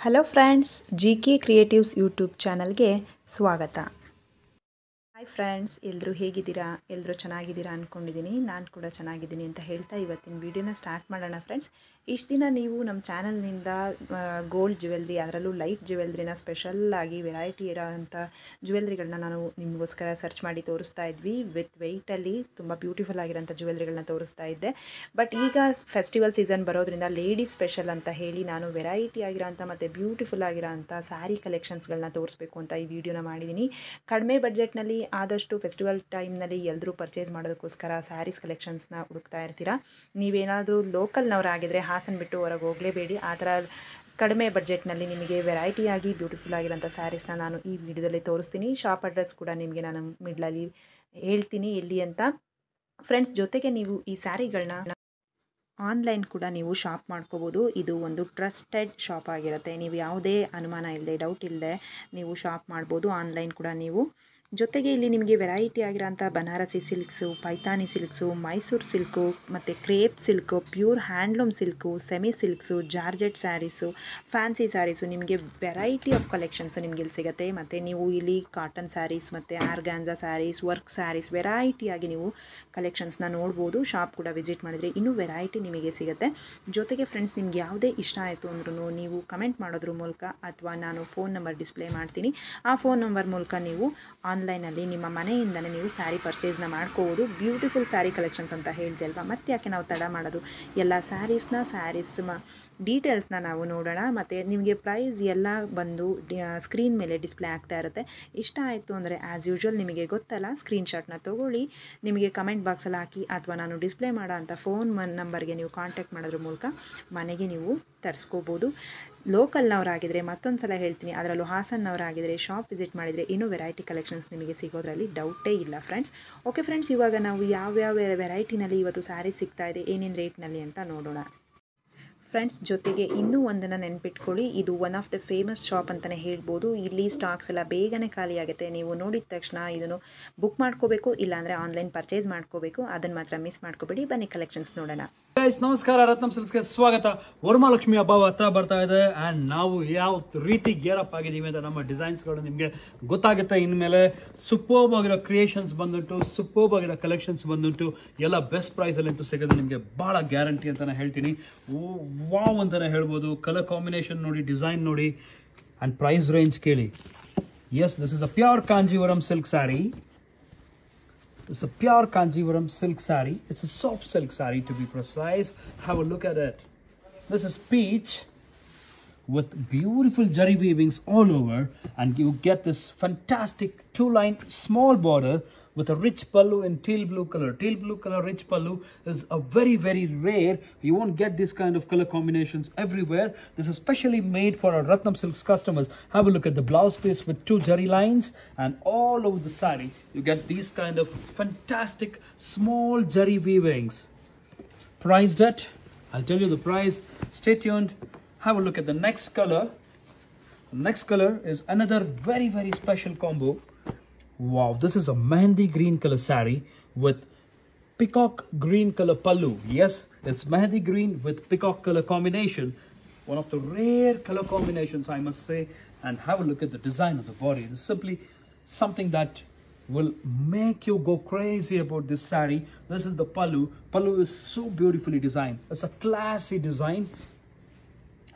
Hello friends G K creatives YouTube ಚಾನಲ್ಗೆ ಸ್ವಾಗತ. Hi friends ಎಲ್ಲರೂ ಹೇಗಿದ್ದೀರಾ? ಎಲ್ಲರೂ ಚೆನ್ನಾಗಿದ್ದೀರಾ ಅಂದ್ಕೊಂಡಿದ್ದೀನಿ ನಾನು ಕೂಡ ಚೆನ್ನಾಗಿದ್ದೀನಿ ಅಂತ ಹೇಳ್ತಾ ಇವತ್ತಿನ ವೀಡಿಯೋನ ಸ್ಟಾರ್ಟ್ ಮಾಡೋಣ ಫ್ರೆಂಡ್ಸ್ ಇಷ್ಟು ದಿನ ನೀವು ನಮ್ಮ ಚಾನಲ್ನಿಂದ ಗೋಲ್ಡ್ ಜ್ಯುವೆಲ್ರಿ ಅದರಲ್ಲೂ ಲೈಟ್ ಜ್ಯುವೆಲ್ರಿನ ಸ್ಪೆಷಲ್ಲಾಗಿ ವೆರೈಟಿ ಇರೋವಂಥ ಜ್ಯುವೆಲ್ರಿಗಳನ್ನ ನಾನು ನಿಮಗೋಸ್ಕರ ಸರ್ಚ್ ಮಾಡಿ ತೋರಿಸ್ತಾ ಇದ್ವಿ. ವಿತ್ ವೆಯ್ಟಲ್ಲಿ ತುಂಬ ಬ್ಯೂಟಿಫುಲ್ ಆಗಿರೋಂಥ ಜ್ಯುವೆಲ್ರಿಗಳನ್ನ ತೋರಿಸ್ತಾ ಇದ್ದೆ. ಬಟ್ ಈಗ ಫೆಸ್ಟಿವಲ್ ಸೀಸನ್ ಬರೋದ್ರಿಂದ ಲೇಡೀಸ್ ಸ್ಪೆಷಲ್ ಅಂತ ಹೇಳಿ ನಾನು ವೆರೈಟಿ ಆಗಿರೋಂಥ ಮತ್ತು ಬ್ಯೂಟಿಫುಲ್ ಆಗಿರೋಂಥ ಸ್ಯಾರಿ ಕಲೆಕ್ಷನ್ಸ್ಗಳನ್ನ ತೋರಿಸ್ಬೇಕು ಅಂತ ಈ ವಿಡಿಯೋನ ಮಾಡಿದ್ದೀನಿ. ಕಡಿಮೆ ಬಜೆಟ್ನಲ್ಲಿ ಆದಷ್ಟು ಫೆಸ್ಟಿವಲ್ ಟೈಮ್ನಲ್ಲಿ ಎಲ್ಲರೂ ಪರ್ಚೇಸ್ ಮಾಡೋದಕ್ಕೋಸ್ಕರ ಸ್ಯಾರೀಸ್ ಕಲೆಕ್ಷನ್ಸ್ನ ಹುಡುಕ್ತಾ ಇರ್ತೀರಾ. ನೀವೇನಾದರೂ ಲೋಕಲ್ನವರಾಗಿದ್ದರೆ ಹಾಸನ ಬಿಟ್ಟು ಹೊರಗೆ ಹೋಗಲೇಬೇಡಿ. ಆ ಥರ ಕಡಿಮೆ ಬಜೆಟ್ನಲ್ಲಿ ನಿಮಗೆ ವೆರೈಟಿಯಾಗಿ ಬ್ಯೂಟಿಫುಲ್ ಆಗಿರೋಂಥ ಸ್ಯಾರೀಸ್ನ ನಾನು ಈ ವಿಡಿಯೋದಲ್ಲಿ ತೋರಿಸ್ತೀನಿ. ಶಾಪ್ ಅಡ್ರೆಸ್ ಕೂಡ ನಿಮಗೆ ನಾನು ಮಿಡ್ಲಲ್ಲಿ ಹೇಳ್ತೀನಿ. ಎಲ್ಲಿ ಅಂತ. ಫ್ರೆಂಡ್ಸ್, ಜೊತೆಗೆ ನೀವು ಈ ಸ್ಯಾರಿಗಳನ್ನ ಆನ್ಲೈನ್ ಕೂಡ ನೀವು ಶಾಪ್ ಮಾಡ್ಕೋಬೋದು. ಇದು ಒಂದು ಟ್ರಸ್ಟೆಡ್ ಶಾಪ್ ಆಗಿರುತ್ತೆ. ನೀವು ಯಾವುದೇ ಅನುಮಾನ ಇಲ್ಲದೆ, ಡೌಟ್ ಇಲ್ಲದೆ ನೀವು ಶಾಪ್ ಮಾಡ್ಬೋದು. ಆನ್ಲೈನ್ ಕೂಡ ನೀವು ಜೊತೆಗೆ ಇಲ್ಲಿ ನಿಮಗೆ ವೆರೈಟಿ ಆಗಿರೋಂಥ Banarasi silks, Paithani silks, Mysuru silk, ಮತ್ತು crepe silk, pure handloom silk, semi silks, georgette saris, fancy saris ನಿಮಗೆ ವೆರೈಟಿ ಆಫ್ ಕಲೆಕ್ಷನ್ಸು ನಿಮಗೆ ಇಲ್ಲಿ ಸಿಗುತ್ತೆ. ಮತ್ತು ನೀವು ಇಲ್ಲಿ ಕಾಟನ್ ಸ್ಯಾರೀಸ್, ಮತ್ತು ಆರ್ಗಾಂಜಾ ಸ್ಯಾರೀಸ್, ವರ್ಕ್ ಸ್ಯಾರೀಸ್ ವೆರೈಟಿಯಾಗಿ ನೀವು ಕಲೆಕ್ಷನ್ಸ್ನ ನೋಡ್ಬೋದು. ಶಾಪ್ ಕೂಡ ವಿಸಿಟ್ ಮಾಡಿದರೆ ಇನ್ನೂ ವೆರೈಟಿ ನಿಮಗೆ ಸಿಗುತ್ತೆ. ಜೊತೆಗೆ ಫ್ರೆಂಡ್ಸ್ ನಿಮ್ಗೆ ಯಾವುದೇ ಇಷ್ಟ ಆಯಿತು ಅಂದ್ರೂ ನೀವು ಕಮೆಂಟ್ ಮಾಡೋದ್ರ ಮೂಲಕ ಅಥವಾ ನಾನು ಫೋನ್ ನಂಬರ್ ಡಿಸ್ಪ್ಲೇ ಮಾಡ್ತೀನಿ. ಆ ಫೋನ್ ನಂಬರ್ ಮೂಲಕ ನೀವು ಆನ್ಲೈನಲ್ಲಿ ನಿಮ್ಮ ಮನೆಯಿಂದಲೇ ನೀವು ಸ್ಯಾರಿ ಪರ್ಚೇಸ್ನ ಮಾಡ್ಕೋಬೋದು. ಬ್ಯೂಟಿಫುಲ್ ಸ್ಯಾರಿ ಕಲೆಕ್ಷನ್ಸ್ ಅಂತ ಹೇಳ್ದೆ ಅಲ್ವಾ ಮತ್ತೆ ಯಾಕೆ ನಾವು ತಡ ಮಾಡೋದು? ಎಲ್ಲ ಸ್ಯಾರೀಸ್ನ ಸ್ಯಾರೀಸ್ ಮ ಡೀಟೇಲ್ಸ್ನ ನಾವು ನೋಡೋಣ. ಮತ್ತು ನಿಮಗೆ ಪ್ರೈಸ್ ಎಲ್ಲ ಬಂದು ಸ್ಕ್ರೀನ್ ಮೇಲೆ ಡಿಸ್ಪ್ಲೇ ಆಗ್ತಾ ಇರುತ್ತೆ. ಇಷ್ಟ ಆಯಿತು ಅಂದರೆ ಆ್ಯಸ್ ಯೂಶ್ವಲ್ ನಿಮಗೆ ಗೊತ್ತಲ್ಲ ಸ್ಕ್ರೀನ್ಶಾಟ್ನ ತೊಗೊಳ್ಳಿ. ನಿಮಗೆ ಕಮೆಂಟ್ ಬಾಕ್ಸಲ್ಲಿ ಹಾಕಿ, ಅಥವಾ ನಾನು ಡಿಸ್ಪ್ಲೇ ಮಾಡೋ ಅಂಥ ಫೋನ್ ನಂಬರ್ಗೆ ನೀವು ಕಾಂಟ್ಯಾಕ್ಟ್ ಮಾಡೋದ್ರ ಮೂಲಕ ಮನೆಗೆ ನೀವು ತರಿಸ್ಕೋಬೋದು. ಲೋಕಲ್ನವರಾಗಿದ್ದರೆ ಮತ್ತೊಂದು ಸಲ ಹೇಳ್ತೀನಿ, ಅದರಲ್ಲೂ ಹಾಸನ್ನವರಾಗಿದ್ದರೆ ಶಾಪ್ ವಿಸಿಟ್ ಮಾಡಿದರೆ ಇನ್ನೂ ವೆರೈಟಿ ಕಲೆಕ್ಷನ್ಸ್ ನಿಮಗೆ ಸಿಗೋದ್ರಲ್ಲಿ ಡೌಟೇ ಇಲ್ಲ ಫ್ರೆಂಡ್ಸ್ ಓಕೆ ಫ್ರೆಂಡ್ಸ್ ಇವಾಗ ನಾವು ಯಾವ್ಯಾವ ವೆರೈಟಿನಲ್ಲಿ ಇವತ್ತು ಸ್ಯಾರಿ ಸಿಗ್ತಾ ಇದೆ, ಏನೇನು ರೇಟ್ನಲ್ಲಿ ಅಂತ ನೋಡೋಣ. ಫ್ರೆಂಡ್ಸ್, ಜೊತೆಗೆ ಇನ್ನೂ ಒಂದನ್ನು ನೆನ್ಪಿಟ್ಕೊಳ್ಳಿ. ಇದು one of the famous shop ಅಂತಲೇ ಹೇಳ್ಬೋದು. ಇಲ್ಲಿ ಸ್ಟಾಕ್ಸ್ ಎಲ್ಲ ಬೇಗನೆ ಖಾಲಿ ಆಗುತ್ತೆ. ನೀವು ನೋಡಿದ ತಕ್ಷಣ ಇದನ್ನು ಬುಕ್ ಮಾಡ್ಕೋಬೇಕು, ಇಲ್ಲಾಂದರೆ ಆನ್ಲೈನ್ ಪರ್ಚೇಸ್ ಮಾಡ್ಕೋಬೇಕು. ಅದನ್ನು ಮಾತ್ರ ಮಿಸ್ ಮಾಡ್ಕೋಬೇಡಿ. ಬನ್ನಿ ಕಲೆಕ್ಷನ್ಸ್ ನೋಡೋಣ. ನಮಸ್ಕಾರ. ರತ್ನಂ ಸಿಲ್ಸ್ಗೆ ಸ್ವಾಗತ. ವರಮಹಾಲಕ್ಷ್ಮಿ ಹಬ್ಬ ಹತ್ರ ಬರ್ತಾ ಇದೆ. ಅಂಡ್ ನಾವು ಯಾವ ರೀತಿ ಗೇರ್ ಅಪ್ ಆಗಿದ್ದೀವಿ ಅಂತ ನಮ್ಮ ಡಿಸೈನ್ಸ್ಗಳು ನಿಮಗೆ ಗೊತ್ತಾಗುತ್ತೆ. ಇನ್ಮೇಲೆ ಸೂಪರ್ಬ್ ಆಗಿರೋ ಕ್ರಿಯೇಷನ್ಸ್ ಬಂದುಂಟು ಸೂಪರ್ಬ್ ಆಗಿರೋ ಕಲೆಕ್ಷನ್ಸ್ ಬಂದುಂಟು. ಎಲ್ಲ ಬೆಸ್ಟ್ ಪ್ರೈಸಲ್ಲಿ ಅಂತೂ ಸಿಗೋದು ನಿಮಗೆ ಭಾಳ ಗ್ಯಾರಂಟಿ ಅಂತಾನೆ ಹೇಳ್ತೀನಿ. ವಾವ್ ಅಂತಾನೆ ಹೇಳ್ಬೋದು ಕಲರ್ ಕಾಂಬಿನೇಷನ್ ನೋಡಿ ಡಿಸೈನ್ ನೋಡಿ ಅಂಡ್ ಪ್ರೈಸ್ ರೇಂಜ್ ಕೇಳಿ yes this is a pure Kanjeevaram silk sari It's a pure Kanjivaram silk sari. It's a soft silk sari to be precise. Have a look at it. This is peach with beautiful jerry weavings all over and you get this fantastic two-line small border with a rich pallu in teal blue color. Teal blue color rich pallu is a very very rare. You won't get this kind of color combinations everywhere. This is specially made for our Ratnam Silks customers. Have a look at the blouse piece with two jerry lines and all over the sari you get these kind of fantastic small jerry weavings. Priced at, I'll tell you the price. Stay tuned. Have a look at the next color. Next color is another very very special combo. Wow, this is a mehendi green color sari with peacock green color pallu. Yes, it's mehendi green with peacock color combination. One of the rare color combinations, I must say. And have a look at the design of the body. It's simply something that will make you go crazy about this sari. This is the pallu. Pallu is so beautifully designed. It's a classy design.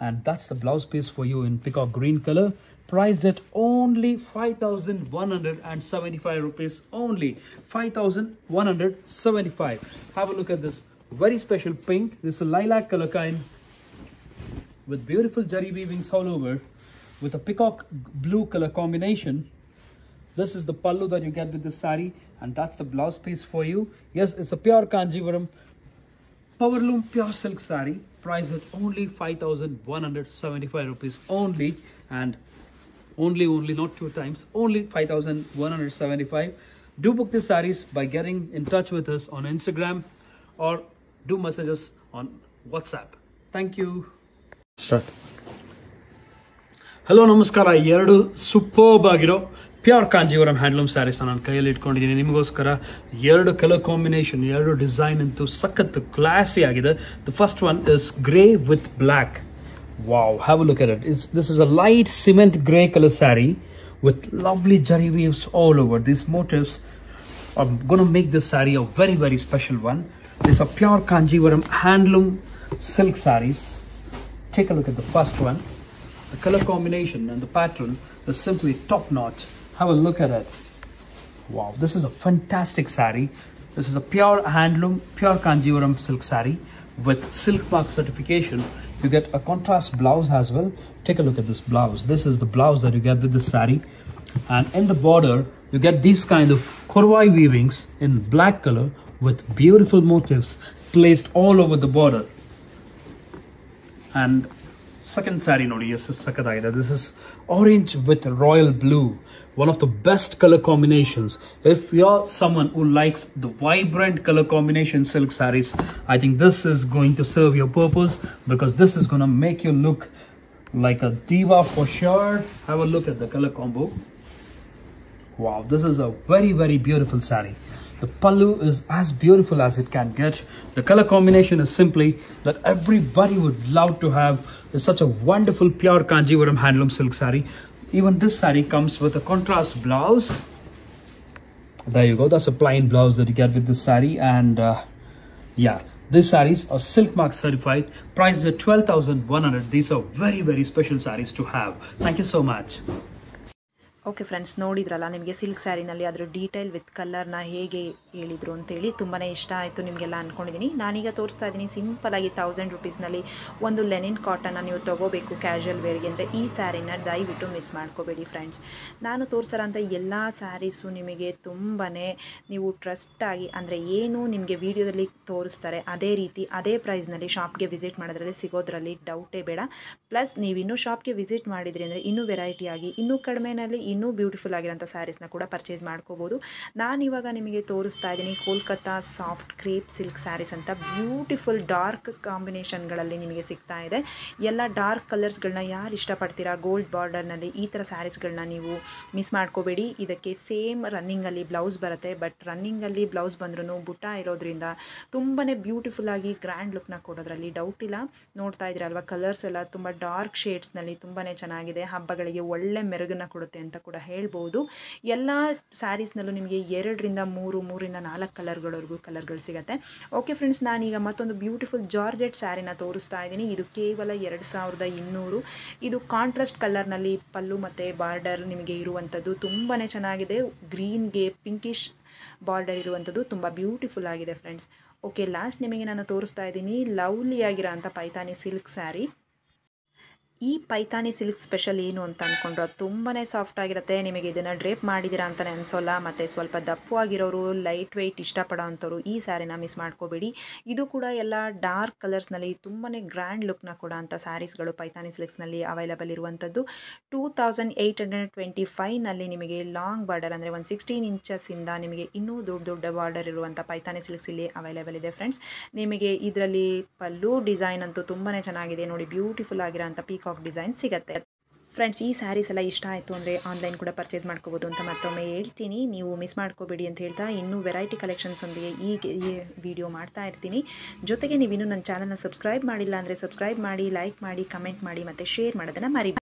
And that's the blouse piece for you in peacock green color priced at only 5175 rupees only. 5175 have a look at this very special pink. This is a lilac color kind with beautiful jari weavings all over with a peacock blue color combination. This is the pallu that you get with this sari and that's the blouse piece for you. Yes it's a pure kanjivaram powerloom pure silk sari priced at only 5175 rupees only and only only not two times only 5175 do book these saris by getting in touch with us on instagram or do messages on whatsapp thank you start hello ನಮಸ್ಕಾರ ಎರಡು superb ಆಗಿರೋ pure Kanjeevaram handloom saris ನಾನು ಕೈಯಲ್ಲಿ ಇಟ್ಕೊಂಡಿದ್ದೀನಿ ನಿಮಗೋಸ್ಕರ ಎರಡು colour combination ಎರಡು design ಅಂತೂ ಸಖತ್ ಕ್ಲಾಸಿ ಆಗಿದೆ the first one is grey with black Wow, have a look at it. It's, this is a light cement gray color saree with lovely jari weaves all over. These motifs are gonna make this saree a very, very special one. These are pure Kanjivaram handloom silk sarees. Take a look at the first one. The color combination and the pattern is simply top notch. Have a look at it. Wow, this is a fantastic sari This is a pure handloom, pure Kanjivaram silk sari with silk mark certification. You get a contrast blouse as well. Take a look at this blouse. This is the blouse that you get with this sari And in the border, you get these kind of korwai weavings in black color with beautiful motifs placed all over the border. And second sari ನೋಡಿ ಎಷ್ಟು ಸಖತ್ತಾಗಿದೆ this is orange with royal blue one of the best colour combinations if you are someone who likes the vibrant colour combination silk saris I think this is going to serve your purpose because this is gonna make you look like a diva for sure have a look at the color combo wow this is a very very beautiful saree the pallu is as beautiful as it can get. The color combination is simply that everybody would love to have such a wonderful pure kanjivaram handloom silk sari. even this sari comes with a contrast blouse. There you go. That's a plain blouse that you get with this sari. and uh, yeah these sarees are silk mark certified. Prices at 12100 these are very very special sarees to have. Thank you so much okay friends ನೋಡಿದ್ರಲ್ಲ, ನಿಮಗೆ silk ಸ್ಯಾರಿನಲ್ಲಿ ಅದರ detail with ಕಲರ್ನ ಹೇಗೆ ಹೇಳಿದರು ಅಂತೇಳಿ ತುಂಬಾ ಇಷ್ಟ ಆಯಿತು ನಿಮಗೆಲ್ಲ ಅಂದ್ಕೊಂಡಿದ್ದೀನಿ ನಾನೀಗ ತೋರಿಸ್ತಾ ಇದ್ದೀನಿ ಸಿಂಪಲಾಗಿ ತೌಸಂಡ್ ರುಪೀಸ್ನಲ್ಲಿ ಒಂದು ಲೆನಿನ್ ಕಾಟನ್ನ ನೀವು ತೊಗೋಬೇಕು ಕ್ಯಾಶುವಲ್ ವೇರ್ಗೆ ಅಂದರೆ ಈ ಸ್ಯಾರಿನ ದಯವಿಟ್ಟು ಮಿಸ್ ಮಾಡ್ಕೋಬೇಡಿ ಫ್ರೆಂಡ್ಸ್ ನಾನು ತೋರಿಸ್ತಾರಂಥ ಎಲ್ಲ ಸ್ಯಾರೀಸು ನಿಮಗೆ ತುಂಬಾ ನೀವು ಟ್ರಸ್ಟಾಗಿ ಅಂದರೆ ಏನು ನಿಮಗೆ ವಿಡಿಯೋದಲ್ಲಿ ತೋರಿಸ್ತಾರೆ, ಅದೇ ರೀತಿ ಅದೇ ಪ್ರೈಸ್ನಲ್ಲಿ ಶಾಪ್ಗೆ ವಿಸಿಟ್ ಮಾಡೋದ್ರಲ್ಲಿ ಸಿಗೋದ್ರಲ್ಲಿ ಡೌಟೇ ಬೇಡ. ಪ್ಲಸ್ ನೀವು ಇನ್ನೂ ಶಾಪ್ಗೆ ವಿಸಿಟ್ ಮಾಡಿದ್ರಿ ಅಂದರೆ ಇನ್ನೂ ವೆರೈಟಿಯಾಗಿ ಇನ್ನೂ ಕಡಿಮೆನಲ್ಲಿ ಇನ್ನೂ ಬ್ಯೂಟಿಫುಲ್ ಆಗಿರೋಂಥ ಸ್ಯಾರೀಸ್ನ ಕೂಡ ಪರ್ಚೇಸ್ ಮಾಡ್ಕೋಬೋದು. ಇವಾಗ ನಿಮಗೆ ತೋರಿಸ್ತಾ ಇದ್ದೀನಿ Kolkata soft crepe silk saris ಅಂತ. ಬ್ಯೂಟಿಫುಲ್ ಡಾರ್ಕ್ ಕಾಂಬಿನೇಷನ್ಗಳಲ್ಲಿ ನಿಮಗೆ ಸಿಗ್ತಾ ಇದೆ. ಎಲ್ಲ ಡಾರ್ಕ್ ಕಲರ್ಸ್ಗಳನ್ನ ಯಾರು ಇಷ್ಟಪಡ್ತೀರಾ? ಗೋಲ್ಡ್ ಬಾರ್ಡರ್ನಲ್ಲಿ ಈ ಥರ ಸ್ಯಾರೀಸ್ಗಳನ್ನ ನೀವು ಮಿಸ್ ಮಾಡ್ಕೋಬೇಡಿ. ಇದಕ್ಕೆ ಸೇಮ್ ರನ್ನಿಂಗಲ್ಲಿ ಬ್ಲೌಸ್ ಬರುತ್ತೆ. ಬಟ್ ರನ್ನಿಂಗಲ್ಲಿ ಬ್ಲೌಸ್ ಬಂದ್ರೂ ಬುಟ್ಟ ಇರೋದ್ರಿಂದ ತುಂಬಾ ಬ್ಯೂಟಿಫುಲ್ಲಾಗಿ ಗ್ರ್ಯಾಂಡ್ ಲುಕ್ನ ಕೊಡೋದ್ರಲ್ಲಿ ಡೌಟ್ ಇಲ್ಲ. ನೋಡ್ತಾ ಇದ್ದೀರಲ್ವ? ಕಲರ್ಸ್ ಎಲ್ಲ ತುಂಬ ಡಾರ್ಕ್ ಶೇಡ್ಸ್ನಲ್ಲಿ ತುಂಬಾ ಚೆನ್ನಾಗಿದೆ. ಹಬ್ಬಗಳಿಗೆ ಒಳ್ಳೆ ಮೆರುಗನ್ನು ಕೊಡುತ್ತೆ ಅಂತ ಕೂಡ ಹೇಳ್ಬೋದು. ಎಲ್ಲ ಸ್ಯಾರೀಸ್ನಲ್ಲೂ ನಿಮಗೆ ಎರಡರಿಂದ ಮೂರು, ಮೂರಿಂದ ನಾಲ್ಕು ಕಲರ್ಗಳವರೆಗೂ ಕಲರ್ಗಳು ಸಿಗುತ್ತೆ. ಓಕೆ ಫ್ರೆಂಡ್ಸ್ ನಾನೀಗ ಮತ್ತೊಂದು ಬ್ಯೂಟಿಫುಲ್ ಜಾರ್ಜೆಟ್ ಸ್ಯಾರಿನ ತೋರಿಸ್ತಾ ಇದ್ದೀನಿ. ಇದು ಕೇವಲ ಎರಡು ಸಾವಿರದ ಇನ್ನೂರು. ಇದು ಕಾಂಟ್ರಾಸ್ಟ್ ಕಲರ್ನಲ್ಲಿ ಪಲ್ಲು ಮತ್ತು ಬಾರ್ಡರ್ ನಿಮಗೆ ಇರುವಂಥದ್ದು ತುಂಬಾ ಚೆನ್ನಾಗಿದೆ. ಗ್ರೀನ್ಗೆ ಪಿಂಕಿಶ್ ಬಾರ್ಡರ್ ಇರುವಂಥದ್ದು ತುಂಬ ಬ್ಯೂಟಿಫುಲ್ ಆಗಿದೆ ಫ್ರೆಂಡ್ಸ್ ಓಕೆ ಲಾಸ್ಟ್ ನಿಮಗೆ ನಾನು ತೋರಿಸ್ತಾ ಇದ್ದೀನಿ ಲವ್ಲಿ ಆಗಿರೋ ಅಂಥ ಪೈತಾನಿ ಸಿಲ್ಕ್ ಸ್ಯಾರಿ ಈ ಪೈತಾನಿ ಸಿಲ್ಕ್ ಸ್ಪೆಷಲ್ ಏನು ಅಂತ ಅಂದ್ಕೊಂಡ್ರೆ ಅದು ತುಂಬಾ ಸಾಫ್ಟ್ ಆಗಿರುತ್ತೆ. ನಿಮಗೆ ಇದನ್ನು ಡ್ರೇಪ್ ಮಾಡಿದ್ದೀರಾ ಅಂತಲೇ ಅನಿಸೋಲ್ಲ. ಮತ್ತು ಸ್ವಲ್ಪ ದಪ್ಪವಾಗಿರೋರು ಲೈಟ್ ವೆಯ್ಟ್ ಇಷ್ಟಪಡೋವಂಥವ್ರು ಈ ಸ್ಯಾರಿನ ಮಿಸ್ ಮಾಡ್ಕೋಬೇಡಿ. ಇದು ಕೂಡ ಎಲ್ಲ ಡಾರ್ಕ್ ಕಲರ್ಸ್ನಲ್ಲಿ ತುಂಬಾ ಗ್ರ್ಯಾಂಡ್ ಲುಕ್ನ ಕೊಡೋ ಅಂಥ ಸ್ಯಾರೀಸ್ಗಳು ಪೈತಾನಿ ಸಿಲ್ಕ್ಸ್ನಲ್ಲಿ ಅವೈಲಬಲ್ ಇರುವಂಥದ್ದು. Two thousand eight hundred twenty ಫೈವ್ನಲ್ಲಿ ನಿಮಗೆ ಲಾಂಗ್ ಬಾರ್ಡರ್ ಅಂದರೆ ಒಂದು ಸಿಕ್ಸ್ಟೀನ್ ಇಂಚಸ್ಸಿಂದ ನಿಮಗೆ ಇನ್ನೂ ದೊಡ್ಡ ದೊಡ್ಡ ಬಾರ್ಡರ್ ಇರುವಂಥ ಪೈತಾನಿ ಸಿಲ್ಕ್ಸ್ ಇಲ್ಲಿ ಅವೈಲಬಲ್ ಇದೆ ಫ್ರೆಂಡ್ಸ್. ನಿಮಗೆ ಇದರಲ್ಲಿ ಪಲ್ಲು ಡಿಸೈನ್ ಅಂತೂ ತುಂಬಾ ಚೆನ್ನಾಗಿದೆ. ನೋಡಿ, ಬ್ಯೂಟಿಫುಲ್ ಆಗಿರೋಂಥ ಪೀಕಾಕ್ ಡಿಸೈನ್ ಸಿಗುತ್ತೆ. ಫ್ರೆಂಡ್ಸ್ ಈ ಸ್ಯಾರೀಸ್ ಎಲ್ಲ ಇಷ್ಟ ಆಯಿತು ಅಂದರೆ ಆನ್ಲೈನ್ ಕೂಡ ಪರ್ಚೇಸ್ ಮಾಡ್ಕೋಬೋದು ಅಂತ ಮತ್ತೊಮ್ಮೆ ಹೇಳ್ತೀನಿ. ನೀವು ಮಿಸ್ ಮಾಡ್ಕೋಬೇಡಿ ಅಂತ ಹೇಳ್ತಾ ಇನ್ನೂ ವೆರೈಟಿ ಕಲೆಕ್ಷನ್ಸೊಂದಿಗೆ ಈ ಈ ವಿಡಿಯೋ ಮಾಡ್ತಾ ಇರ್ತೀನಿ. ಜೊತೆಗೆ ನೀವು ಇನ್ನೂ ನನ್ನ ಚಾನಲ್ನ ಸಬ್ಸ್ಕ್ರೈಬ್ ಮಾಡಿಲ್ಲ ಅಂದರೆ ಸಬ್ಸ್ಕ್ರೈಬ್ ಮಾಡಿ ಲೈಕ್ ಮಾಡಿ ಕಮೆಂಟ್ ಮಾಡಿ ಮತ್ತು ಶೇರ್ ಮಾಡೋದನ್ನು ಮರಿ